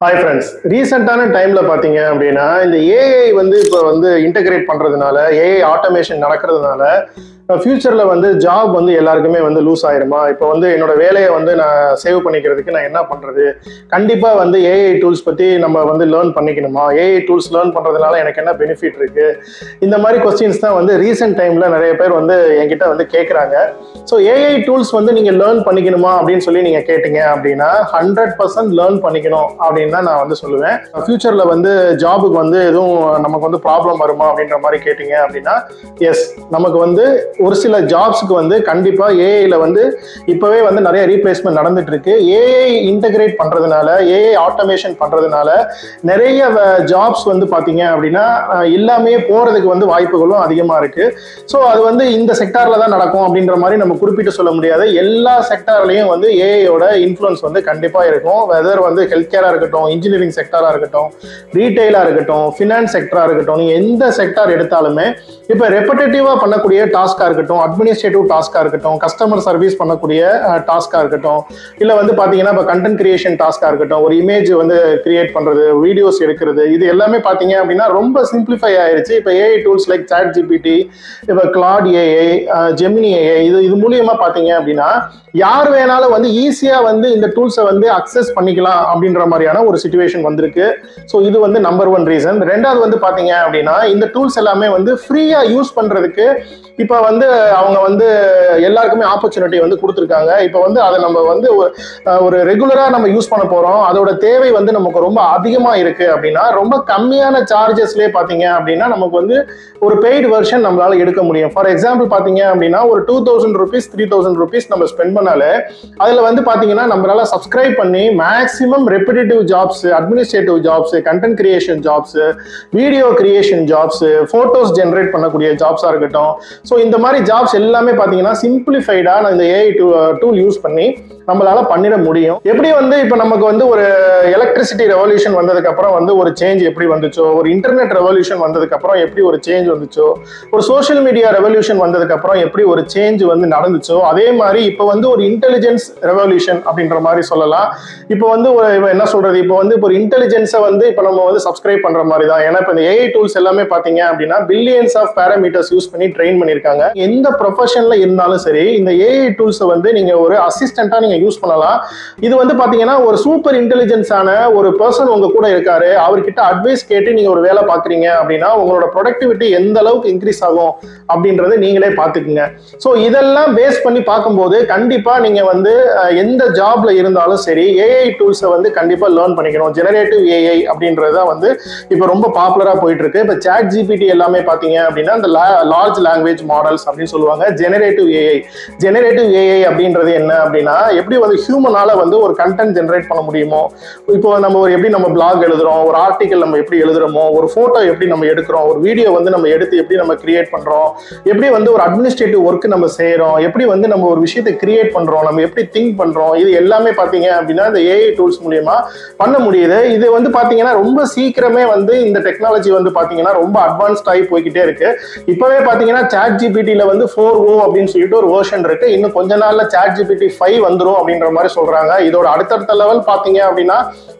Hi friends ரீசெண்டான டைம்ல பாத்தீங்க அப்படின்னா இந்த ஏஐ வந்து இப்போ வந்து இன்டகிரேட் பண்றதுனால ஏஐ ஆட்டோமேஷன் நடக்கிறதுனால ஃபியூச்சரில் வந்து ஜாப் வந்து எல்லாருக்குமே வந்து லூஸ் ஆயிருமா? இப்போ வந்து என்னோட வேலையை வந்து நான் சேவ் பண்ணிக்கிறதுக்கு நான் என்ன பண்ணுறது கண்டிப்பாக வந்து ஏஐ டூல்ஸ் பற்றி நம்ம வந்து லேர்ன் பண்ணிக்கணுமா? ஏஐ டூல்ஸ் லேர்ன் பண்ணுறதுனால எனக்கு என்ன பெனிஃபிட் இருக்கு? இந்த மாதிரி கொஸ்டின்ஸ் தான் வந்து ரீசெண்ட் டைமில் நிறைய பேர் வந்து என்கிட்ட வந்து கேட்குறாங்க ஸோ ஏஐ டூல்ஸ் வந்து நீங்கள் லேர்ன் பண்ணிக்கணுமா? அப்படின்னு சொல்லி நீங்கள் கேட்டீங்க அப்படின்னா ஹண்ட்ரட் பர்சன்ட் லேர்ன் பண்ணிக்கணும் அப்படின்னு தான் நான் வந்து சொல்லுவேன். ஃபியூச்சரில் வந்து ஜாபுக்கு வந்து எதுவும் நமக்கு வந்து ப்ராப்ளம் வருமா அப்படின்ற மாதிரி கேட்டீங்க அப்படின்னா எஸ் நமக்கு வந்து ஒரு சில ஜாப்ஸுக்கு வந்து கண்டிப்பாக ஏஐயில் வந்து இப்போவே வந்து நிறைய ரீப்ளேஸ்மெண்ட் நடந்துட்டு இருக்கு ஏஐ இன்டகிரேட் பண்ணுறதுனால ஏஐ ஆட்டோமேஷன் பண்ணுறதுனால நிறைய ஜாப்ஸ் வந்து பார்த்தீங்க அப்படின்னா எல்லாமே போகிறதுக்கு வந்து வாய்ப்புகளும் அதிகமாக இருக்கு. ஸோ அது வந்து இந்த செக்டாரில் தான் நடக்கும் அப்படின்ற மாதிரி நம்ம குறிப்பிட்டு சொல்ல முடியாது. எல்லா செக்டார்லேயும் வந்து ஏஐயோட இன்ஃப்ளூயன்ஸ் வந்து கண்டிப்பாக இருக்கும். வெதர் வந்து ஹெல்த் கேராக இருக்கட்டும் இன்ஜினியரிங் செக்டாராக இருக்கட்டும் ரீட்டெயிலாக இருக்கட்டும் ஃபினான்ஸ் செக்டராக இருக்கட்டும் நீங்கள் எந்த செக்டார் எடுத்தாலுமே இப்போ ரெப்படேட்டிவாக பண்ணக்கூடிய டாஸ்காக இருக்கட்டும் அட்மினிஸ்ட்ரேட்டிவ் டாஸ்காக இருக்கட்டும் கஸ்டமர் சர்வீஸ் பண்ணக்கூடிய டாஸ்காக இருக்கட்டும் இல்லை வந்து பார்த்தீங்கன்னா இப்போ கண்டென்ட் கிரியேஷன் டாஸ்காக இருக்கட்டும் ஒரு இமேஜ் வந்து கிரியேட் பண்ணுறது வீடியோஸ் எடுக்கிறது இது எல்லாமே பார்த்தீங்க அப்படின்னா ரொம்ப சிம்பிளிஃபை ஆயிருச்சு. இப்போ AI tools like chat GPT இப்போ கிளாட் ஏஐ ஜெமினி ஏஐ இது இது மூலியமா பார்த்தீங்க அப்படின்னா யார் வேணாலும் வந்து ஈஸியாக வந்து இந்த டூல்ஸை வந்து அக்சஸ் பண்ணிக்கலாம் அப்படின்ற மாதிரியான ஒரு சுச்சுவேஷன் வந்திருக்கு. ஸோ இது வந்து நம்பர் ஒன் ரீசன் ரெண்டாவது வந்து பார்த்தீங்க அப்படின்னா இந்த டூல்ஸ் எல்லாமே வந்து ஃப்ரீயாக யூஸ் பண்ணுறதுக்கு இப்போ வந்து அவங்க வந்து எல்லாருக்குமே ஆப்பர்ச்சுனிட்டி வந்து கொடுத்துருக்காங்க. இப்போ வந்து அதை நம்ம வந்து ஒரு- ரெகுலராக நம்ம யூஸ் பண்ண போகிறோம் அதோட தேவை வந்து நமக்கு ரொம்ப அதிகமாக இருக்குது அப்படின்னா ரொம்ப கம்மியான சார்ஜஸ்லேயே பார்த்தீங்க அப்படின்னா நமக்கு வந்து ஒரு பெய்டு வெர்ஷன் நம்மளால் எடுக்க முடியும். ஃபார் எக்ஸாம்பிள் பார்த்தீங்க அப்படின்னா ஒரு two thousand rupees three thousand rupees நம்ம ஸ்பெண்ட் பண்ணாலே அதில் வந்து பார்த்தீங்கன்னா நம்மளால சப்ஸ்கிரைப் பண்ணி maximum repetitive jobs administrative jobs content creation jobs video creation jobs photos generate பண்ணக்கூடிய ஜாப்ஸாக இருக்கட்டும். ஸோ இந்த மாதிரி மாதிரி ஜாப்ஸ் எல்லாமே பார்த்தீங்கன்னா சிம்பிளிஃபைடாக நான் இந்த ஏஐ டூல் யூஸ் பண்ணி நம்மளால பண்ணிட முடியும். எப்படி வந்து இப்போ நமக்கு வந்து ஒரு எலக்ட்ரிசிட்டி ரெவல்யூஷன் வந்ததுக்கப்புறம் வந்து ஒரு சேஞ்ச் எப்படி வந்துச்சோ ஒரு இன்டர்நெட் ரெவல்யூஷன் வந்ததுக்கப்புறம் எப்படி ஒரு சேஞ்ச் வந்துச்சோ ஒரு சோஷியல் மீடியா ரெவல்யூஷன் வந்ததுக்கப்புறம் எப்படி ஒரு சேஞ்ச் வந்து நடந்துச்சோ அதே மாதிரி இப்போ வந்து ஒரு இன்டெலிஜென்ஸ் ரெவல்யூஷன் அப்படின்ற மாதிரி சொல்லலாம். இப்போ வந்து ஒரு என்ன சொல்றது? இப்போ வந்து இப்போ ஒரு இன்டெலிஜென்ஸை வந்து இப்போ நம்ம வந்து சப்ஸ்கிரைப் பண்ற மாதிரி தான் ஏன்னா இப்போ இந்த ஏஐ டூல்ஸ் எல்லாமே பார்த்தீங்க அப்படின்னா பில்லியன்ஸ் ஆஃப் பேராமீட்டர்ஸ் யூஸ் பண்ணி ட்ரெயின் பண்ணியிருக்காங்க எந்த ப்ரொஃபஷன்ல இருந்தாலும் சரி இந்த ஏஐ டூல்ஸை வந்து நீங்க ஒரு அசிஸ்டண்டா நீங்க யூஸ் பண்ணலாம். இது வந்து பாத்தீங்கன்னா ஒரு சூப்பர் இன்டெலிஜென்ஸான ஒரு பர்சன் உங்க கூட இருக்காரு. அவர்கிட்ட அட்வைஸ் கேட்டு நீங்க ஒரு வேலை பாக்குறீங்க அப்படின்னா உங்களோட ப்ரொடக்டிவிட்டி எந்த அளவுக்கு இன்க்ரீஸ் ஆகும் அப்படின்றத நீங்களே பாத்துக்குங்க. ஸோ இதெல்லாம் பேஸ் பண்ணி பார்க்கும்போது கண்டிப்பா நீங்க வந்து எந்த ஜாப்ல இருந்தாலும் சரி ஏஐ டூல்ஸை வந்து கண்டிப்பா லேர்ன் பண்ணிக்கணும். ஜெனரேட்டிவ் ஏஐ அப்படின்றத வந்து இப்போ ரொம்ப பாப்புலரா போயிட்டு இருக்கு. இப்போ சேட் ஜிபிடி எல்லாமே பாத்தீங்க அப்படின்னா இந்த லார்ஜ் லாங்குவேஜ் மாடல் மாடல்ஸ் அப்படின்னு சொல்லுவாங்க. ஜெனரேட்டிவ் ஏஐ ஜெனரேட்டிவ் ஏஐ அப்படின்றது என்ன அப்படின்னா எப்படி வந்து ஹியூமனால வந்து ஒரு கண்டென்ட் ஜென்ரேட் பண்ண முடியுமோ இப்போ நம்ம ஒரு எப்படி நம்ம பிளாக் எழுதுறோம் ஒரு ஆர்டிக்கல் நம்ம எப்படி எழுதுறோமோ ஒரு போட்டோ எப்படி நம்ம எடுக்கிறோம் ஒரு வீடியோ வந்து நம்ம எடுத்து எப்படி நம்ம கிரியேட் பண்றோம் எப்படி வந்து ஒரு அட்மினிஸ்ட்ரேட்டிவ் ஒர்க் நம்ம செய்யறோம் எப்படி வந்து நம்ம ஒரு விஷயத்தை கிரியேட் பண்றோம் நம்ம எப்படி திங்க் பண்றோம் இது எல்லாமே பாத்தீங்க அப்படின்னா இந்த ஏஐ டூல்ஸ் மூலியமா பண்ண முடியுது. இது வந்து பாத்தீங்கன்னா ரொம்ப சீக்கிரமே வந்து இந்த டெக்னாலஜி வந்து பாத்தீங்கன்னா ரொம்ப அட்வான்ஸ்ட் ஆகி போய்கிட்டே இருக்கு. இப்பவே பாத்தீங்கன்னா சாட் ஜிபிடியில வந்து ஃபோர் ஓ அப்படின்னு சொல்லிட்டு ஒரு வேர்ஷன் இருக்கு இன்னும் கொஞ்ச நாள்ல சாட் ஜிபிடி ஃபைவ் வந்துடும் அப்படின்ற மாதிரி சொல்றாங்க இதோட அடுத்தடுத்த லெவல் பாத்தீங்க அப்படின்னா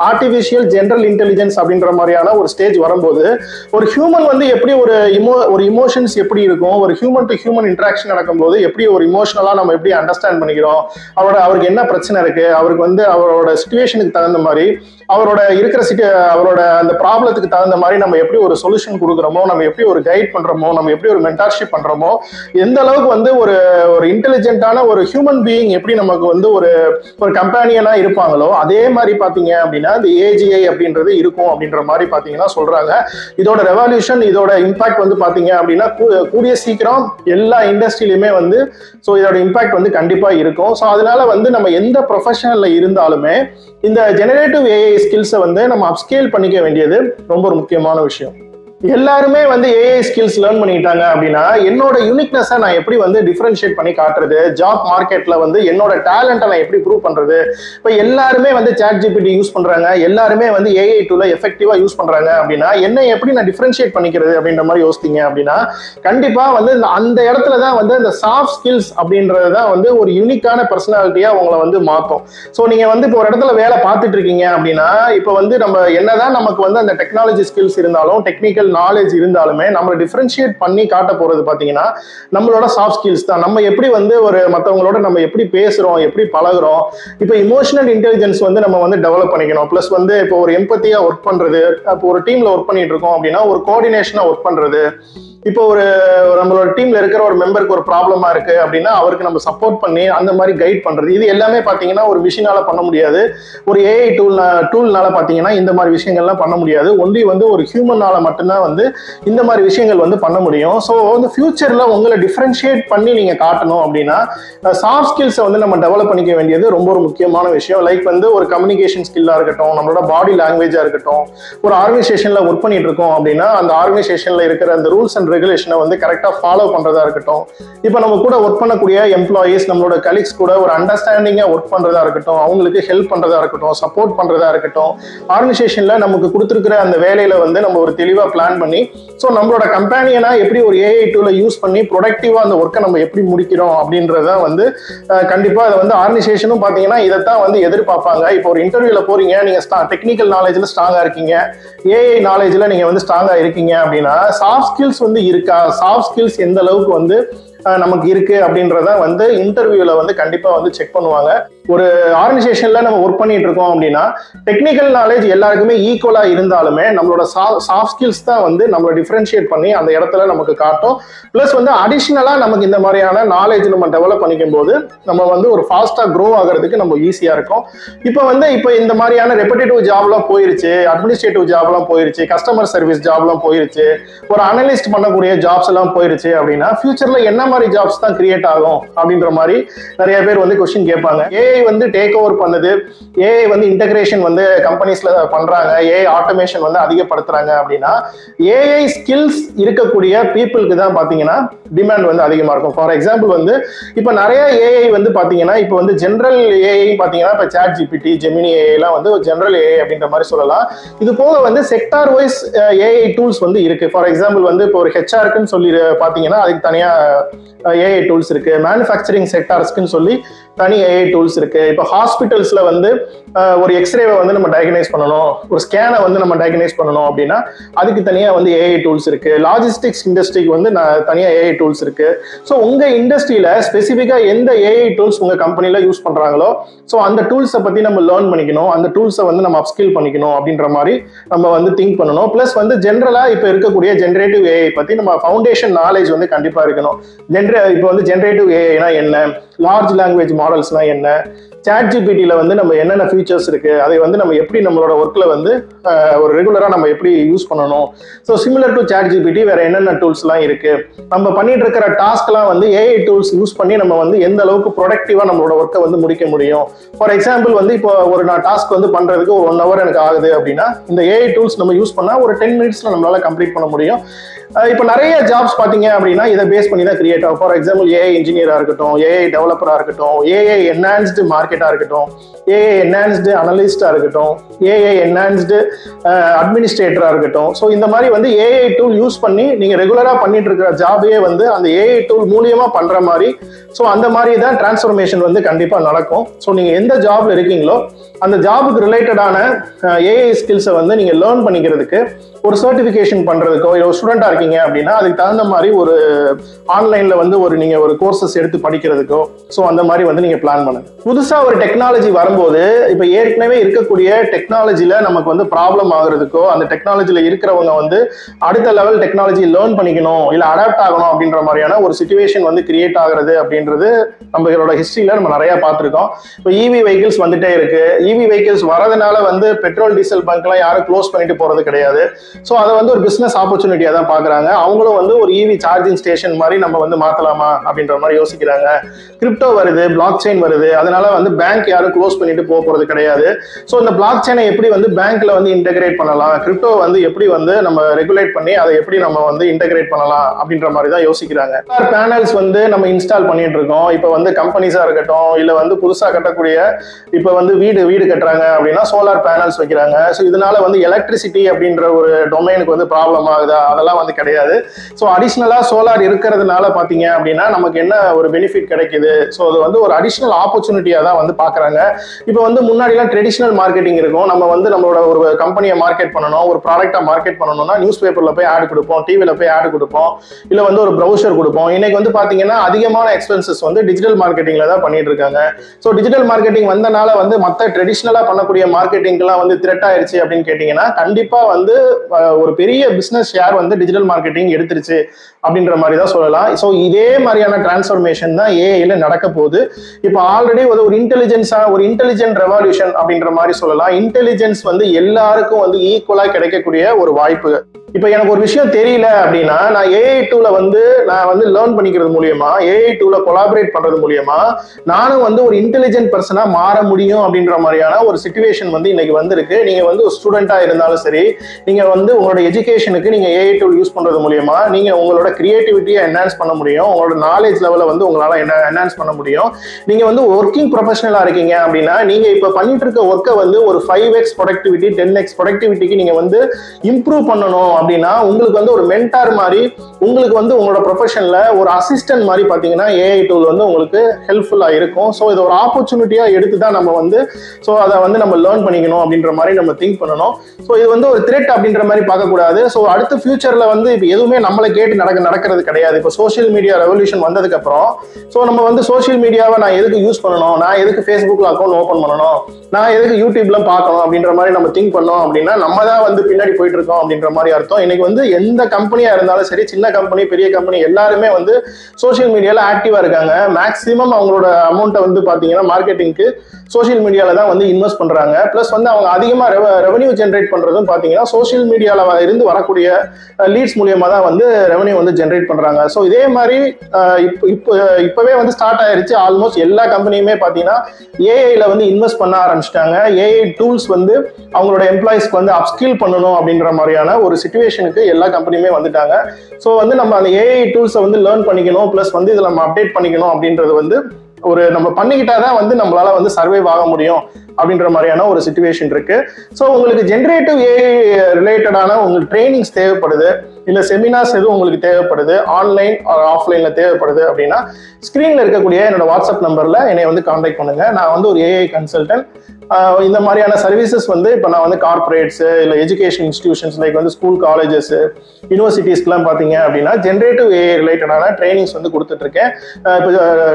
ஆர்டிபிஷியல் ஜென்ரல் இன்டெலிஜென்ஸ் அப்படின்ற மாதிரியான ஒரு ஸ்டேஜ் வரும்போது ஒரு ஹியூமன் வந்து எப்படி ஒரு இமோ ஒரு இமோஷன்ஸ் எப்படி இருக்கும் ஒரு ஹியூமன் டு ஹியூமன் இன்ட்ராக்ஷன் நடக்கும்போது எப்படி ஒரு இமோஷனலா நம்ம எப்படி அண்டர்ஸ்டாண்ட் பண்ணிக்கிறோம் அவரோட அவருக்கு என்ன பிரச்சனை இருக்கு அவருக்கு வந்து அவரோட சுச்சுவேஷனுக்கு தகுந்த மாதிரி அவரோட இருக்கிற சிக்க அவரோட அந்த ப்ராப்ளத்துக்கு தகுந்த மாதிரி நம்ம எப்படி ஒரு சொல்யூஷன் கொடுக்குறோமோ நம்ம எப்படி ஒரு கைட் பண்றோமோ நம்ம எப்படி ஒரு மென்டார்ஷிப் பண்றோமோ எந்த அளவுக்கு வந்து ஒரு ஒரு இன்டெலிஜென்ட்டான ஒரு ஹியூமன் பீயிங் எப்படி நமக்கு வந்து ஒரு ஒரு கம்பேனியனா இருப்பாங்களோ அதே மாதிரி பாத்தீங்க அப்படின்னா இந்த ஏஜிஐ அப்படின்றது இருக்கும் அப்படின்ற மாதிரி பாத்தீங்கன்னா சொல்றாங்க. இதோட ரெவல்யூஷன் இதோட இம்பாக்ட் வந்து பாத்தீங்க அப்படின்னா கூ- கூடிய சீக்கிரம் எல்லா இண்டஸ்ட்ரியிலுமே வந்து ஸோ இதோட இம்பாக்ட் வந்து கண்டிப்பா இருக்கும். ஸோ அதனால வந்து நம்ம எந்த ப்ரொஃபஷனல்ல இருந்தாலுமே இந்த ஜெனரேட்டிவ் ஏஐ ஸ்கில்ஸை வந்து நம்ம அப்ஸ்கேல் பண்ணிக்க வேண்டியது ரொம்ப ஒரு முக்கியமான விஷயம். எல்லாருமே வந்து ஏஐ ஸ்கில்ஸ் லேர்ன் பண்ணிட்டாங்க அப்படின்னா என்னோட யூனிக்னஸை நான் எப்படி வந்து டிஃபரன்ஷியேட் பண்ணி காட்டுறது? ஜாப் மார்க்கெட்ல வந்து என்னோட டேலண்ட்டை நான் எப்படி ப்ரூவ் பண்றது? இப்போ எல்லாருமே வந்து சாட் ஜிபிடி யூஸ் பண்றாங்க. எல்லாருமே வந்து ஏஐ டூல எஃபெக்டிவா யூஸ் பண்றாங்க அப்படின்னா என்ன எப்படி நான் டிஃபரன்ஷியேட் பண்ணிக்கிறது அப்படின்ற மாதிரி யோசித்தீங்க அப்படின்னா கண்டிப்பா வந்து அந்த இடத்துல தான் வந்து இந்த சாஃப்ட் ஸ்கில்ஸ் அப்படின்றது தான் வந்து ஒரு யூனிக்கான பர்சனாலிட்டியா உங்களை வந்து மாற்றும் ஸோ நீங்க வந்து இப்போ ஒரு இடத்துல வேலை பார்த்துட்டு இருக்கீங்க அப்படின்னா இப்போ வந்து நம்ம என்னதான் நமக்கு வந்து அந்த டெக்னாலஜி ஸ்கில்ஸ் இருந்தாலும் டெக்னிக்கல் நாலேஜ் இருந்தாலுமே நம்ம டிஃப்ரென்ஷியேட் பண்ணி காட்ட போறது பார்த்தீங்கன்னா நம்மளோட சாஃப்ட் ஸ்கில்ஸ் தான். நம்ம எப்படி வந்து ஒரு மற்றவங்களோட நம்ம எப்படி பேசுறோம் எப்படி பழகுறோம் இப்போ இமோஷனல் இன்டெலிஜென்ஸ் வந்து நம்ம வந்து டெவலப் பண்ணிக்கணும். ப்ளஸ் வந்து இப்போ ஒரு எம்பத்தியா ஒர்க் பண்றது இப்போ ஒரு டீம்ல ஒர்க் பண்ணிட்டு இருக்கோம் அப்படின்னா ஒரு கோஆர்டினேஷனா ஒர்க் பண்றது இப்போ ஒரு நம்மளோட டீம்ல இருக்கிற ஒரு மெம்பருக்கு ஒரு ப்ராப்ளமா இருக்கு அப்படின்னா அவருக்கு நம்ம சப்போர்ட் பண்ணி அந்த மாதிரி கைட் பண்றது. இது எல்லாமே பாத்தீங்கன்னா ஒரு மிஷினால பண்ண முடியாது. ஒரு ஏஐ டூல் டூல்னால பாத்தீங்கன்னா இந்த மாதிரி விஷயங்கள்லாம் பண்ண முடியாது. ஒன்லி வந்து ஒரு ஹியூமனால மட்டும்தான் வந்து இந்த மாதிரி விஷயங்கள் வந்து பண்ண முடியும். ஸோ வந்து ஃபியூச்சர்ல உங்களை டிஃபரன்ஷியேட் பண்ணி நீங்க காட்டணும் அப்படின்னா சாஃப்ட் ஸ்கில்ஸை வந்து நம்ம டெவலப் பண்ணிக்க வேண்டியது ரொம்ப ஒரு முக்கியமான விஷயம். லைக் வந்து ஒரு கம்யூனிகேஷன் ஸ்கில்லா இருக்கட்டும் நம்மளோட பாடி லாங்குவேஜா இருக்கட்டும் ஒரு ஆர்கனைசேஷன்ல ஒர்க் பண்ணிட்டு இருக்கோம் அப்படின்னா அந்த ஆர்கனைசேஷன்ல இருக்கிற அந்த ரூல்ஸ் அண்ட் ரெகுலேஷனை வந்து கரெக்டாக ஃபாலோ பண்ணுறதா இருக்கட்டும். இப்போ நம்ம கூட ஒர்க் பண்ணக்கூடிய எம்ப்ளாயீஸ் நம்மளோட கலீக்ஸ் கூட ஒரு அண்டர்ஸ்டாண்டிங்காக ஒர்க் பண்ணுறதா இருக்கட்டும் அவங்களுக்கு ஹெல்ப் பண்ணுறதா இருக்கட்டும் சப்போர்ட் பண்ணுறதா இருக்கட்டும் ஆர்கனைசேஷனில் நமக்கு கொடுத்துருக்கிற அந்த வேலையில் வந்து நம்ம ஒரு தெளிவாக பிளான் பண்ணி ஸோ நம்மளோட கம்பெனியனா எப்படி ஒரு ஏஐ டூவில் யூஸ் பண்ணி ப்ரொடக்டிவாக அந்த ஒர்க்கை நம்ம எப்படி முடிக்கிறோம் அப்படின்றத வந்து கண்டிப்பாக அதை வந்து ஆர்கனைசேஷனும் பார்த்தீங்கன்னா இதைத்தான் வந்து எதிர்பார்ப்பாங்க. இப்போ ஒரு இன்டர்வியூல நீங்கள் ஸ்டா டெக்னிக்கல் நாலேஜில் ஸ்ட்ராங்காக இருக்கீங்க. ஏஐ நாலேஜில் நீங்கள் வந்து ஸ்ட்ராங்காக இருக்கீங்க அப்படின்னா சாஃப்ட் ஸ்கில்ஸ் வந்து இருக்கா? சாஃப்ட் ஸ்கில்ஸ் எந்த அளவுக்கு வந்து நமக்கு இருக்கு அப்படின்றத வந்து இன்டர்வியூல வந்து கண்டிப்பா வந்து செக் பண்ணுவாங்க. ஒரு ஆர்கனைசேஷன்ல நம்ம ஒர்க் பண்ணிட்டு இருக்கோம் அப்படின்னா டெக்னிக்கல் நாலேஜ் எல்லாருக்குமே ஈக்குவலா இருந்தாலுமே நம்மளோட சாஃப்ட் ஸ்கில்ஸ் தான் வந்து நம்மளை டிஃபரன்ஷியேட் பண்ணி அந்த இடத்துல நமக்கு காட்டும். ப்ளஸ் வந்து அடிஷ்னலா நமக்கு இந்த மாதிரியான நாலேஜ் நம்ம டெவலப் பண்ணிக்கும் போது நம்ம வந்து ஒரு ஃபாஸ்டா க்ரோ ஆகிறதுக்கு நம்ம ஈஸியா இருக்கும். இப்போ வந்து இப்போ இந்த மாதிரியான ரெப்படேட்டிவ் ஜாப்லாம் போயிருச்சு அட்மினிஸ்ட்ரேட்டிவ் ஜாப்லாம் போயிருச்சு கஸ்டமர் சர்வீஸ் ஜாப்லாம் போயிருச்சு ஒரு அனலிஸ்ட் பண்ணக்கூடிய ஜாப்ஸ் எல்லாம் போயிருச்சு அப்படின்னா ஃபியூச்சர்ல என்ன மாதிரி ஜாப்ஸ் தான் கிரியேட் ஆகும் அப்படின்ற மாதிரி நிறைய பேர் வந்து கொஸ்டின் கேட்பாங்க. ஏஐ ஏஐ வந்து டேக் ஓவர் பண்ணுது. ஏஐ வந்து இன்டகிரேஷன் வந்து கம்பெனிஸ்ல பண்றாங்க. ஏஐ ஆட்டோமேஷன் வந்து அதிகப்படுத்துறாங்க அப்படின்னா ஏஐ ஸ்கில்ஸ் இருக்கக்கூடிய பீப்புளுக்கு தான் பாத்தீங்கன்னா டிமாண்ட் வந்து அதிகமா இருக்கும். ஃபார் எக்ஸாம்பிள் வந்து இப்போ நிறைய ஏஐ வந்து பாத்தீங்கன்னா இப்போ வந்து ஜென்ரல் ஏஐ பாத்தீங்கன்னா இப்போ சாட் ஜிபிடி ஜெமினி ஏஐ எல்லாம் வந்து ஜென்ரல் ஏஐ அப்படின்ற மாதிரி சொல்லலாம். இது போக வந்து செக்டார் வைஸ் ஏஐ டூல்ஸ் வந்து இருக்கு. ஃபார் எக்ஸாம்பிள் வந்து இப்போ ஒரு ஹெச்ஆருக்குன்னு சொல்லி பாத்தீங்கன்னா அதுக்கு தனியா ஏஐ டூல்ஸ் இருக்கு. மேனுஃபேக்சரிங் செக்டார்ஸ்க்குன்னு சொல்லி தனி ஏஐ டூல்ஸ் இருக்கு. இப்போ ஹாஸ்பிட்டல்ஸ்ல வந்து ஒரு எக்ஸ்ரேவை வந்து நம்ம டயக்னைஸ் பண்ணணும். ஒரு ஸ்கேனை வந்து நம்ம டயக்னைஸ் பண்ணணும் அப்படின்னா அதுக்கு தனியாக வந்து ஏஐ டூல்ஸ் இருக்கு. லாஜிஸ்டிக்ஸ் இண்டஸ்ட்ரிக்கு வந்து நான் தனியாக ஏஐ டூல்ஸ் இருக்கு. ஸோ உங்க இண்டஸ்ட்ரியில ஸ்பெசிஃபிக்காக எந்த ஏஐ டூல்ஸ் உங்க கம்பெனில யூஸ் பண்றாங்களோ ஸோ அந்த டூல்ஸை பத்தி நம்ம லேர்ன் பண்ணிக்கணும். அந்த டூல்ஸை வந்து நம்ம அப்ஸ்கில் பண்ணிக்கணும் அப்படின்ற மாதிரி நம்ம வந்து திங்க் பண்ணணும். ப்ளஸ் வந்து ஜென்ரலா இப்போ இருக்கக்கூடிய ஜென்ரேட்டிவ் ஏஐ பத்தி நம்ம ஃபவுண்டேஷன் நாலேஜ் வந்து கண்டிப்பா இருக்கணும். ஜென்ரே இப்போ வந்து ஜென்ரேட்டிவ் ஏஐனா என்ன? லார்ஜ் லாங்குவேஜ் மாடல்ஸ்னா என்ன? சாட் ஜிபிடியில் வந்து நம்ம என்னென்ன ஃபீச்சர்ஸ் இருக்கு? அதை வந்து நம்ம எப்படி நம்மளோட ஒர்க்கில் வந்து ஒரு ரெகுலராக நம்ம எப்படி யூஸ் பண்ணணும்? So similar to chat GPT வேற என்னென்ன டூல்ஸ்லாம் இருக்கு? நம்ம பண்ணிட்டு இருக்கிற டாஸ்க்லாம் வந்து ஏஐ டூல்ஸ் யூஸ் பண்ணி நம்ம வந்து எந்த அளவுக்கு ப்ரொடக்டிவாக நம்மளோட ஒர்க்கை வந்து முடிக்க முடியும்? ஃபார் எக்ஸாம்பிள் வந்து இப்போ ஒரு நான் டாஸ்க் வந்து பண்ணுறதுக்கு ஒரு ஒன் ஹவர் எனக்கு ஆகுது அப்படின்னா இந்த ஏஐ டூல்ஸ் நம்ம யூஸ் பண்ணால் ஒரு டென் மினிட்ஸில் நம்மளால கம்ப்ளீட் பண்ண முடியும். இப்போ நிறைய ஜாப்ஸ் பார்த்தீங்க அப்படின்னா இதை பேஸ் பண்ணி தான் கிரியேட் ஆகும். ஃபார் எக்ஸாம்பிள் ஏஐ இன்ஜினியராக இருக்கட்டும் ஏஐ டெவலப்பராக இருக்கட்டும் ஏஐ என்ஹான்ஸ்டு மார்க்கெட்டாக இருக்கட்டும் ஏஐ என்ஹான்ஸ்டு அனலிஸ்டாக இருக்கட்டும் ஏஐ என்ஹான்ஸ்டு அட்மினிஸ்ட்ரேட்டராக இருக்கட்டும். ஸோ இந்த மாதிரி வந்து ஏஐ டூல் யூஸ் பண்ணி நீங்கள் ரெகுலராக பண்ணிட்டு இருக்கிற ஜாபையே வந்து அந்த ஏஐ டூல் மூலியமாக பண்ணுற மாதிரி ஸோ அந்த மாதிரி தான் டிரான்ஸ்ஃபர்மேஷன் வந்து கண்டிப்பாக நடக்கும். ஸோ நீங்கள் எந்த ஜாப்ல இருக்கீங்களோ அந்த ஜாபுக்கு ரிலேட்டடான ஏஐ ஸ்கில்ஸை வந்து நீங்கள் லேர்ன் பண்ணிக்கிறதுக்கு ஒரு சர்டிஃபிகேஷன் பண்ணுறதுக்கோ இல்லை ஒரு ஸ்டூடெண்ட்டாக இருக்கீங்க அப்படின்னா அதுக்கு தகுந்த மாதிரி ஒரு ஆன்லைனில் வந்து ஒரு நீங்கள் ஒரு கோர்சஸ் எடுத்து படிக்கிறதுக்கோ ஸோ அந்த மாதிரி வந்து நீங்கள் பிளான் பண்ணுங்க. புதுசாக ஒரு டெக்னாலஜி வரும்போது இப்போ ஏற்கனவே இருக்கக்கூடிய டெக்னாலஜியில் நமக்கு வந்து ப்ராப்ளம் ஆகுறதுக்கோ அந்த டெக்னாலஜியில் இருக்கிறவங்க வந்து அடுத்த லெவல் டெக்னாலஜி லேர்ன் பண்ணிக்கணும் இல்லை அடாப்ட் ஆகணும் அப்படின்ற மாதிரியான ஒரு சுச்சுவேஷன் வந்து கிரியேட் ஆகுறது அப்படின்றது நம்மளோட ஹிஸ்ட்ரியில் நம்ம நிறைய பார்த்துருக்கோம். இப்போ இவி வெஹிக்கிள்ஸ் வந்துட்டே இருக்கு. இவி வெஹிக்கிள்ஸ் வரதுனால வந்து பெட்ரோல் டீசல் பங்க்லாம் யாரும் க்ளோஸ் பண்ணிட்டு போறது கிடையாது. ஸோ அதை வந்து ஒரு பிஸ்னஸ் ஆப்பர்ச்சுனிட்டியாக தான் பார்க்குறாங்க. அவங்களும் வந்து ஒரு இவி சார்ஜிங் ஸ்டேஷன் மாதிரி நம்ம வந்து மாற்றலாமா அப்படின்ற மாதிரி யோசிக்கிறாங்க. கிரிப்டோ வருது பிளாக் செயின் வருது. அதனால வந்து பேங்க் யாரும் க்ளோஸ் பண்ணிட்டு போக போறது கிடையாது. ஸோ இந்த பிளாக் செயினை எப்படி வந்து பேங்க்ல வந்து இன்டகிரேட் பண்ணலாம்? கிரிப்டோ வந்து எப்படி வந்து நம்ம ரெகுலேட் பண்ணி அதை எப்படி நம்ம வந்து இன்டகிரேட் பண்ணலாம் அப்படின்ற மாதிரி தான் யோசிக்கிறாங்க. பேனல்ஸ் வந்து நம்ம இன்ஸ்டால் பண்ணிட்டு இருக்கோம். இப்போ வந்து கம்பெனிஸா இருக்கட்டும் இல்ல வந்து புதுசா கட்டக்கூடிய இப்போ வந்து வீடு வீடு கட்டுறாங்க அப்படின்னா சோலார் பேனல்ஸ் வைக்கிறாங்க. ஸோ இதனால வந்து எலக்ட்ரிசிட்டி அப்படின்ற ஒரு டொமைனுக்கு வந்து ப்ராப்ளம் ஆகுதா? அதெல்லாம் வந்து கிடையாது. ஸோ அடிஷ்னலா சோலார் இருக்கிறதுனால பாத்தீங்க அப்படின்னா நமக்கு என்ன ஒரு பெனிஃபிட் கிடைக்குது? ஸோ அது வந்து ஒரு அடிஷ்னல் ஆப்பர்ச்சுனிட்டியாக தான் வந்து பார்க்குறாங்க. இப்போ வந்து முன்னாடிலாம் ட்ரெடிஷ்னல் மார்க்கெட்டிங் இருக்கும். நம்ம வந்து நம்மளோட ஒரு கம்பெனியை மார்க்கெட் பண்ணணும் ஒரு ப்ராடக்டா மார்க்கெட் பண்ணணும்னா நியூஸ் பேப்பரில் போய் ஆட் கொடுப்போம் டிவியில் போய் ஆட் கொடுப்போம் இல்லை வந்து ஒரு ப்ரௌசர் கொடுப்போம். இன்னைக்கு வந்து பார்த்தீங்கன்னா அதிகமான எக்ஸ்பென்சஸ் வந்து டிஜிட்டல் மார்க்கெட்டிங்கில் தான் பண்ணிட்டு இருக்காங்க. ஸோ டிஜிட்டல் மார்க்கெட்டிங் வந்தனால வந்து மற்ற ட்ரெடிஷ்னலாக பண்ணக்கூடிய மார்க்கெட்டிங்லாம் வந்து த்ரெட் ஆயிடுச்சு அப்படின்னு கேட்டிங்கன்னா கண்டிப்பாக வந்து ஒரு பெரிய பிஸ்னஸ் ஷேர் வந்து டிஜிட்டல் மார்க்கெட்டிங் எடுத்துருச்சு அப்படின்ற மாதிரி தான் சொல்லலாம். ஸோ இதே மாதிரியான டிரான்ஸ்ஃபர்மேஷன் தான் ஏஐயில் நடக்க போகுது இப்போ ஆல்ரெடி ஒரு ஒரு இன்டெலிஜென்ஸா ஒரு இன்டெலிஜென்ட் ரெவல்யூஷன் அப்படின்ற மாதிரி சொல்லலாம். இன்டெலிஜென்ஸ் வந்து எல்லாருக்கும் வந்து ஈக்குவலா கிடைக்கக்கூடிய ஒரு வாய்ப்பு. இப்போ எனக்கு ஒரு விஷயம் தெரியல அப்படின்னா நான் ஏஐ டூல வந்து நான் வந்து லேர்ன் பண்ணிக்கிறது மூலியமா ஏஐ டூல கொலாபரேட் பண்றது மூலியமா நானும் வந்து ஒரு இன்டெலிஜென்ட் பர்சனா மாற முடியும் அப்படின்ற மாதிரியான ஒரு சுச்சுவேஷன் வந்து இன்னைக்கு வந்திருக்கு. நீங்க வந்து ஒரு ஸ்டூடெண்டா இருந்தாலும் சரி நீங்க வந்து உங்களோட எஜுகேஷனுக்கு நீங்க ஏஐ டூல் யூஸ் பண்றது மூலியமா நீங்க உங்களோட கிரியேட்டிவிட்டியை என்ஹான்ஸ் பண்ண முடியும். உங்களோட நாலேஜ் லெவலை வந்து உங்களால என்ன என்ஹான்ஸ் பண்ண முடியும். நீங்க வந்து ஒர்க்கிங் ப்ரொஃபஷனலா இருக்கீங்க அப்படின்னா நீங்க இப்ப பண்ணிட்டு இருக்க ஒர்க்கை வந்து ஒரு five X productivity ten X ப்ரொடக்டிவிட்டிக்கு நீங்க வந்து இம்ப்ரூவ் பண்ணணும் அப்படின்னா உங்களுக்கு வந்து ஒரு மென்டார் மாதிரி உங்களுக்கு வந்து உங்களோட ப்ரொஃபஷனில் ஒரு அசிஸ்டன்ட் மாதிரி பார்த்தீங்கன்னா ஏஐ டூல் வந்து உங்களுக்கு ஹெல்ப்ஃபுல்லாக இருக்கும். ஸோ இதை ஒரு ஆப்பர்ச்சுனிட்டியாக எடுத்து தான் நம்ம வந்து ஸோ அதை வந்து நம்ம லேர்ன் பண்ணிக்கணும் அப்படின்ற மாதிரி நம்ம திங்க் பண்ணணும். ஸோ இது வந்து ஒரு த்ரெட் அப்படின்ற மாதிரி பார்க்கக்கூடாது. ஸோ அடுத்த ஃபியூச்சரில் வந்து இப்போ எதுவுமே நம்மளை கேட்டு நடக்க நடக்கிறது கிடையாது. இப்போ சோஷியல் மீடியா ரெவல்யூஷன் வந்ததுக்கப்புறம் ஸோ நம்ம வந்து சோஷியல் மீடியாவை நான் எதுக்கு யூஸ் பண்ணணும்? நான் எதுக்கு ஃபேஸ்புக்கில் அக்கௌண்ட் ஓப்பன் பண்ணணும்? நான் எதுக்கு யூடியூப்லாம் பார்க்கணும்? அப்படின்ற மாதிரி நம்ம திங்க் பண்ணோம் அப்படின்னா நம்ம தான் வந்து பின்னாடி போயிட்டு இருக்கோம் அப்படின்ற மாதிரி அர்த்தம். இன்னைக்கு வந்து எந்த கம்பெனியா இருந்தாலும் சரி சின்ன கம்பெனி பெரிய கம்பெனி எல்லாருமே வந்து சோஷியல் மீடியால ஆக்டிவா இருக்காங்க. மேக்ஸிமம் அவங்களோட அமௌண்ட்டை வந்து பாத்தீங்கன்னா மார்க்கெட்டிங்க்கு சோஷியல் மீடியால தான் வந்து இன்வெஸ்ட் பண்றாங்க. ப்ளஸ் வந்து அவங்க அதிகமா ரெவன்யூ ஜென்ரேட் பண்றதும் பாத்தீங்கன்னா சோஷியல் மீடியால இருந்து வரக்கூடிய லீட்ஸ் மூலியமா தான் வந்து ரெவன்யூ வந்து ஜென்ரேட் பண்றாங்க. ஸோ இதே மாதிரி இப்போ இப்போ இப்பவே வந்து ஸ்டார்ட் ஆயிருச்சு. ஆல்மோஸ்ட் எல்லா கம்பெனியுமே பாத்தீங்கன்னா ஏஐல வந்து இன்வெஸ்ட் பண்ண ஆரம்பிச்சிட்டாங்க. ஏஐ டூல்ஸ் வந்து அவங்களோட எம்ப்ளாயிஸ்க்கு வந்து அப்ஸ்கில் பண்ணணும் அப்படின்ற மாதிரியான ஒரு சுச்சுவேஷனுக்கு எல்லா கம்பெனியுமே வந்துட்டாங்க. ஸோ வந்து நம்ம அந்த ஏஐ டூல்ஸை வந்து லேர்ன் பண்ணிக்கணும். ப்ளஸ் வந்து இதில் நம்ம அப்டேட் பண்ணிக்கணும் அப்படின்றது வந்து ஒரு நம்ம பண்ணிக்கிட்டாதான் வந்து நம்மளால வந்து சர்வைவ் ஆக முடியும். அப்படின்ற மாதிரியான ஒரு சுச்சுவேஷன் இருக்கு. ஸோ உங்களுக்கு ஜென்ரேட்டிவ் ஏஐ ரிலேட்டடான உங்களுக்கு ட்ரைனிங்ஸ் தேவைப்படுது. இல்லை செமினார்ஸ் எதுவும் உங்களுக்கு தேவைப்படுது. ஆன்லைன் ஆஃப்லைனில் தேவைப்படுது அப்படின்னா ஸ்க்ரீனில் இருக்கக்கூடிய என்னோட வாட்ஸ்அப் நம்பரில் என்னை வந்து காண்டாக்ட் பண்ணுங்க. நான் வந்து ஒரு ஏஐ கன்சல்டன்ட் இந்த மாதிரியான சர்வீசஸ் வந்து இப்போ நான் வந்து கார்பரேட்ஸு இல்லை எஜுகேஷன் இன்ஸ்டியூஷன்ஸ் லைக் வந்து ஸ்கூல் காலேஜஸ் யூனிவர்சிட்டிஸ்க்குலாம் பார்த்தீங்க அப்படின்னா ஜென்ரேட்டிவ் ஏஐ ரிலேட்டடான ட்ரைனிங்ஸ் வந்து கொடுத்துட்ருக்கேன். இப்போ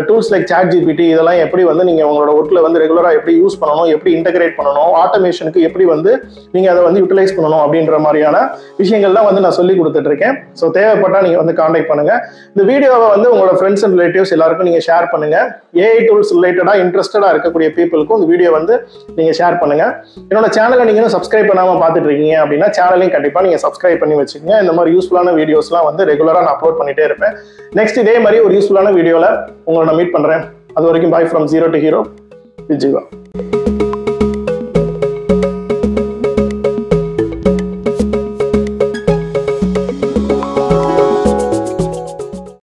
டூல்ஸ் லைக் சாட் ஜிபிடி இதெல்லாம் எப்படி வந்து நீங்கள் உங்களோட ஒர்க்கில் வந்து ரெகுலராக எப்படி யூஸ் பண்ணணும் எப்படி இன்டகிரேட் பண்ணணும் ஆட்டோமேஷனுக்கு எப்படி வந்து நீங்கள் அதை வந்து யூட்டிலைஸ் பண்ணணும் அப்படின்ற மாதிரியான விஷயங்கள்லாம் வந்து நான் சொல்லி கொடுத்துட்ருக்கேன். ஸோ தேவைப்பட்டால் நீங்கள் வந்து காண்டாக்ட் பண்ணுங்கள் இந்த வீடியோவை வந்து உங்களோட ஃப்ரெண்ட்ஸ் அண்ட் ரிலேட்டிவ்ஸ் எல்லாருக்கும் நீங்கள் ஷேர் பண்ணுங்கள் ஏஐ டூல்ஸ் ரிலேட்டடாக இன்ட்ரெஸ்டடாக இருக்கக்கூடிய பீப்புளுக்கும் இந்த வீடியோ வந்து நீங்கள் ஷேர் பண்ணுங்கள் என்னோட சேனலை நீங்கள் இன்னும் சப்ஸ்கிரைப் பண்ணாமல் பார்த்துட்டு இருக்கீங்க அப்படின்னா சேனலையும் கண்டிப்பாக நீங்கள் சப்ஸ்கிரைப் பண்ணி வச்சுக்கோங்க. இந்த மாதிரி யூஸ்ஃபுல்லான வீடியோஸ்லாம் வந்து ரெகுலராக நான் அப்லோட் பண்ணிட்டே இருப்பேன். நெக்ஸ்ட் இதே மாதிரி ஒரு யூஸ்ஃபுல்லான வீடியோவில் உங்களை நான் மீட் பண்ணுறேன் அது வரைக்கும் bye from zero to hero விஜய்வா